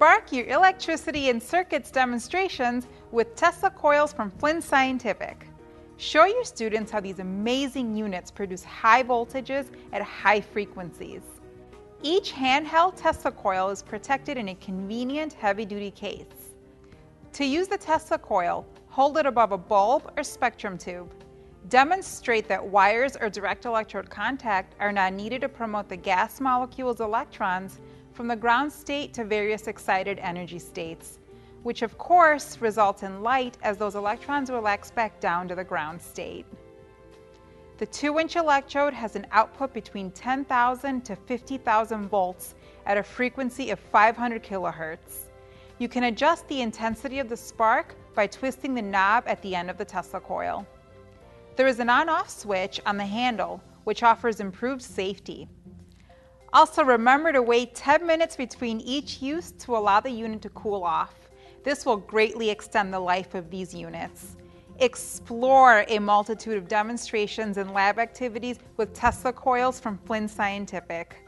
Spark your electricity and circuits demonstrations with Tesla coils from Flinn Scientific. Show your students how these amazing units produce high voltages at high frequencies. Each handheld Tesla coil is protected in a convenient heavy-duty case. To use the Tesla coil, hold it above a bulb or spectrum tube. Demonstrate that wires or direct electrode contact are not needed to promote the gas molecule's electrons from the ground state to various excited energy states which of course results in light as those electrons relax back down to the ground state. The 2-inch electrode has an output between 10,000 to 50,000 volts at a frequency of 500 kilohertz. You can adjust the intensity of the spark by twisting the knob at the end of the Tesla coil. There is an on-off switch on the handle, which offers improved safety. Also remember to wait 10 minutes between each use to allow the unit to cool off. This will greatly extend the life of these units. Explore a multitude of demonstrations and lab activities with Tesla coils from Flinn Scientific.